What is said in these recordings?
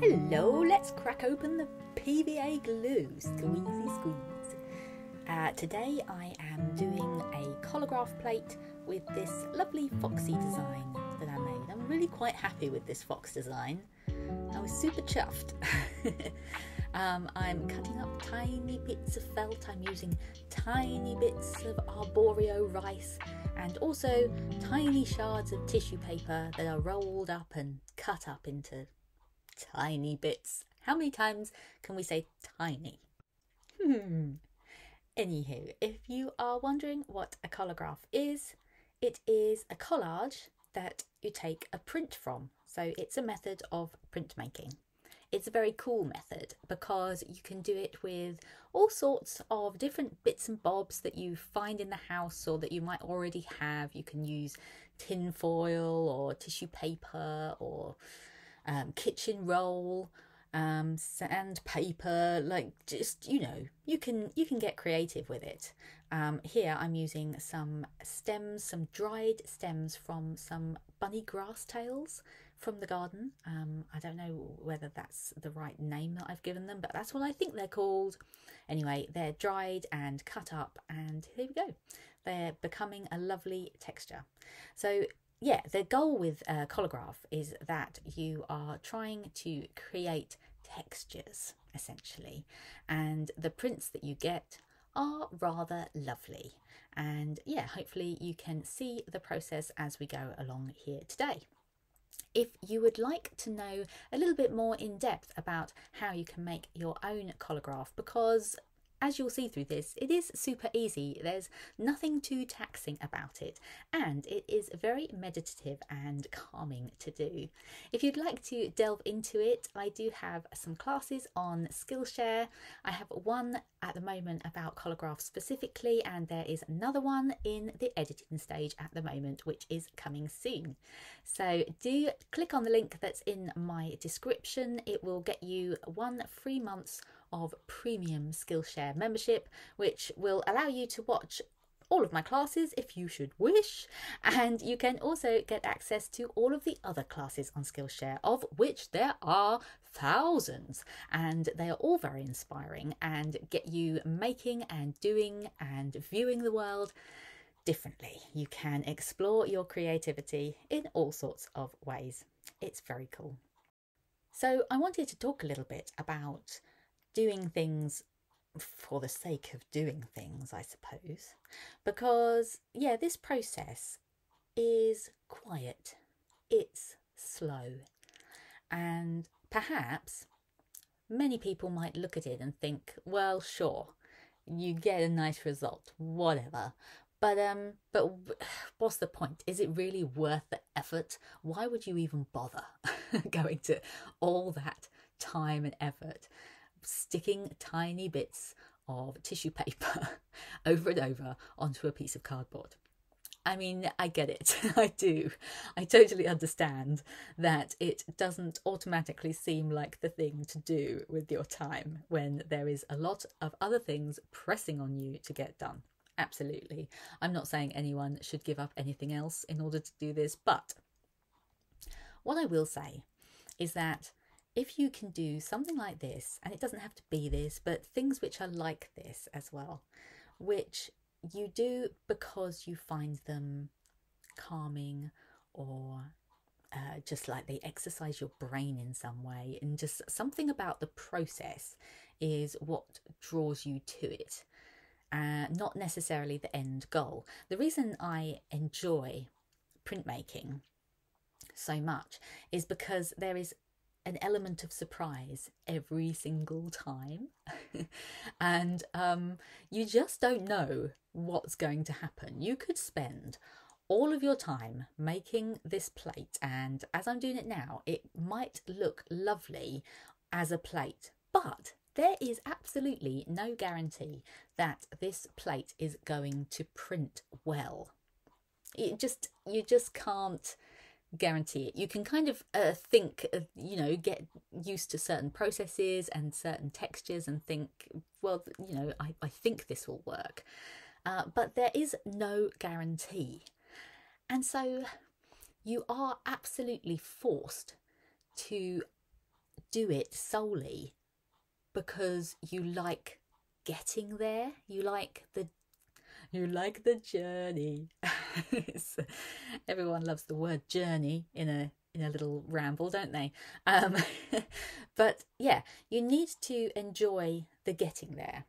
Hello, let's crack open the PVA glue. Squeezy squeeze. Uh, today I am doing a collagraph plate with this lovely foxy design that I made. I'm really quite happy with this fox design. I was super chuffed. um, I'm cutting up tiny bits of felt. I'm using tiny bits of arborio rice and also tiny shards of tissue paper that are rolled up and cut up into tiny bits. How many times can we say tiny? Hmm. Anywho, if you are wondering what a collagraph is, it is a collage that you take a print from. So it's a method of printmaking. It's a very cool method because you can do it with all sorts of different bits and bobs that you find in the house or that you might already have. You can use tin foil or tissue paper or um, kitchen roll, um, sandpaper, like just you know, you can you can get creative with it. Um, here I'm using some stems, some dried stems from some bunny grass tails from the garden. Um, I don't know whether that's the right name that I've given them, but that's what I think they're called. Anyway, they're dried and cut up, and here we go. They're becoming a lovely texture. So yeah, the goal with uh, Collagraph is that you are trying to create textures essentially, and the prints that you get are rather lovely. And yeah, hopefully you can see the process as we go along here today. If you would like to know a little bit more in depth about how you can make your own collagraph, because as you'll see through this, it is super easy. There's nothing too taxing about it, and it is very meditative and calming to do. If you'd like to delve into it, I do have some classes on Skillshare. I have one at the moment about collagraph specifically, and there is another one in the editing stage at the moment, which is coming soon. So do click on the link that's in my description. It will get you one free month's of premium Skillshare membership, which will allow you to watch all of my classes if you should wish, and you can also get access to all of the other classes on Skillshare, of which there are thousands, and they are all very inspiring and get you making and doing and viewing the world differently. You can explore your creativity in all sorts of ways. It's very cool. So, I wanted to talk a little bit about doing things for the sake of doing things, I suppose. Because, yeah, this process is quiet, it's slow, and perhaps many people might look at it and think, well, sure, you get a nice result, whatever. But um, but what's the point? Is it really worth the effort? Why would you even bother going to all that time and effort sticking tiny bits of tissue paper over and over onto a piece of cardboard. I mean, I get it. I do. I totally understand that it doesn't automatically seem like the thing to do with your time when there is a lot of other things pressing on you to get done. Absolutely. I'm not saying anyone should give up anything else in order to do this, but what I will say is that if you can do something like this, and it doesn't have to be this, but things which are like this as well, which you do because you find them calming or uh, just like they exercise your brain in some way, and just something about the process is what draws you to it, uh, not necessarily the end goal. The reason I enjoy printmaking so much is because there is an element of surprise every single time. and um, you just don't know what's going to happen. You could spend all of your time making this plate, and as I'm doing it now, it might look lovely as a plate, but there is absolutely no guarantee that this plate is going to print well. It just you just can't guarantee it. You can kind of uh, think, you know, get used to certain processes and certain textures and think, well, you know, I, I think this will work. Uh, but there is no guarantee. And so you are absolutely forced to do it solely because you like getting there. You like the you like the journey. everyone loves the word journey in a in a little ramble, don't they? Um, but yeah, you need to enjoy the getting there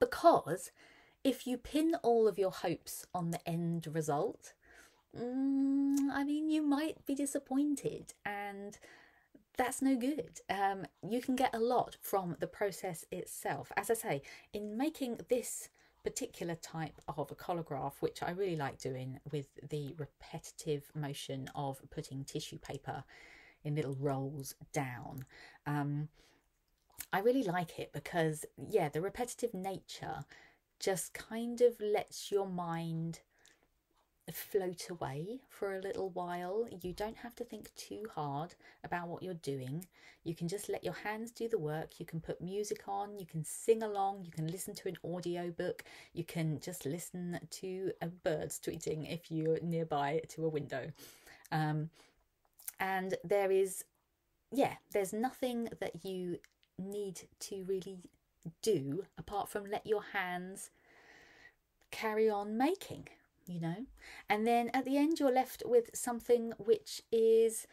because if you pin all of your hopes on the end result, mm, I mean, you might be disappointed and that's no good. Um, you can get a lot from the process itself. As I say, in making this particular type of a collagraph, which I really like doing with the repetitive motion of putting tissue paper in little rolls down. Um, I really like it because, yeah, the repetitive nature just kind of lets your mind float away for a little while. You don't have to think too hard about what you're doing. You can just let your hands do the work. You can put music on, you can sing along, you can listen to an audio book, you can just listen to a bird tweeting if you're nearby to a window. Um, and there is, yeah, there's nothing that you need to really do apart from let your hands carry on making you know? And then at the end you're left with something which is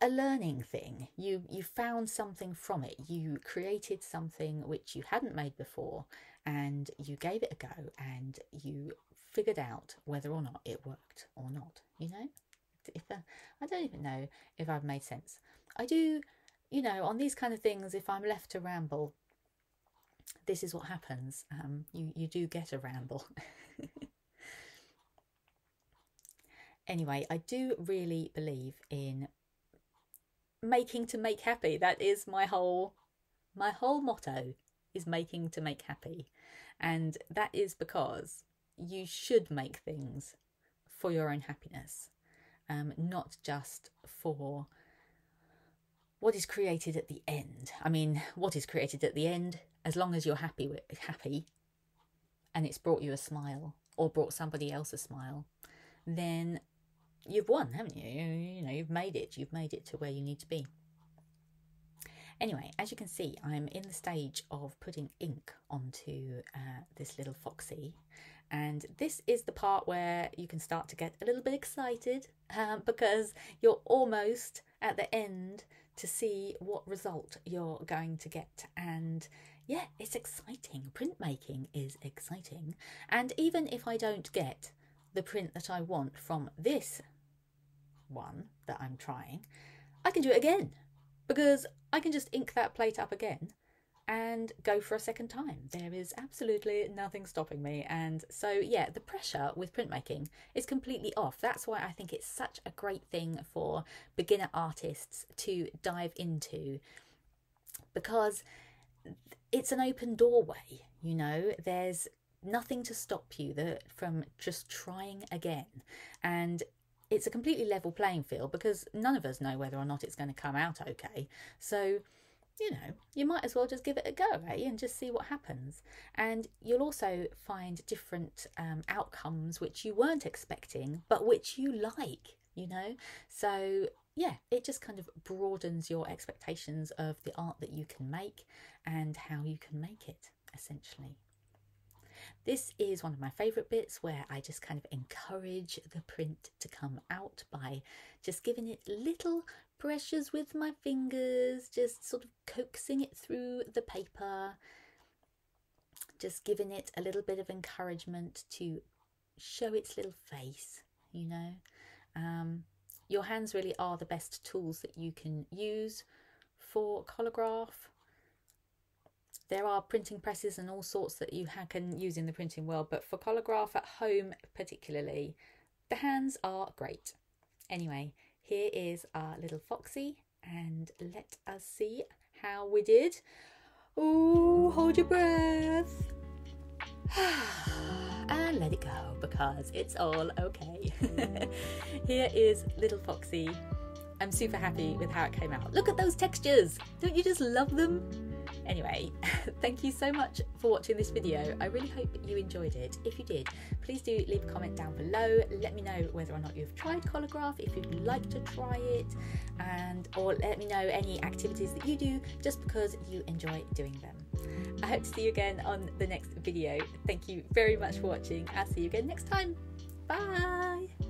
a learning thing. You you found something from it. You created something which you hadn't made before and you gave it a go and you figured out whether or not it worked or not you know? If uh, i don't even know if i've made sense. I do you know on these kind of things if i'm left to ramble this is what happens. Um you you do get a ramble anyway, I do really believe in making to make happy. That is my whole my whole motto is making to make happy. And that is because you should make things for your own happiness, um, not just for what is created at the end. I mean, what is created at the end, as long as you're happy with happy and it's brought you a smile or brought somebody else a smile, then you've won, haven't you? You know, you've made it. You've made it to where you need to be. Anyway, as you can see, I'm in the stage of putting ink onto uh, this little foxy. And this is the part where you can start to get a little bit excited um, because you're almost at the end to see what result you're going to get. And yeah, it's exciting. Printmaking is exciting. And even if I don't get the print that I want from this one that I'm trying, I can do it again because I can just ink that plate up again and go for a second time. There is absolutely nothing stopping me. And so, yeah, the pressure with printmaking is completely off. That's why I think it's such a great thing for beginner artists to dive into because it's an open doorway, you know, there's nothing to stop you that, from just trying again. And it's a completely level playing field because none of us know whether or not it's going to come out okay. So, you know, you might as well just give it a go, eh, and just see what happens. And you'll also find different um, outcomes which you weren't expecting, but which you like, you know. So, yeah, it just kind of broadens your expectations of the art that you can make and how you can make it, essentially. This is one of my favourite bits where I just kind of encourage the print to come out by just giving it little pressures with my fingers, just sort of coaxing it through the paper, just giving it a little bit of encouragement to show its little face, you know. Um, your hands really are the best tools that you can use for collagraph there are printing presses and all sorts that you can use in the printing world, but for collagraph at home particularly, the hands are great. Anyway, here is our little foxy and let us see how we did. Oh, hold your breath. and let it go because it's all okay. Here is little Foxy. I'm super happy with how it came out. Look at those textures. Don't you just love them? Anyway, thank you so much for watching this video. I really hope you enjoyed it. If you did, please do leave a comment down below. Let me know whether or not you've tried Collagraph, if you'd like to try it, and or let me know any activities that you do just because you enjoy doing them. I hope to see you again on the next video. Thank you very much for watching. I'll see you again next time. Bye!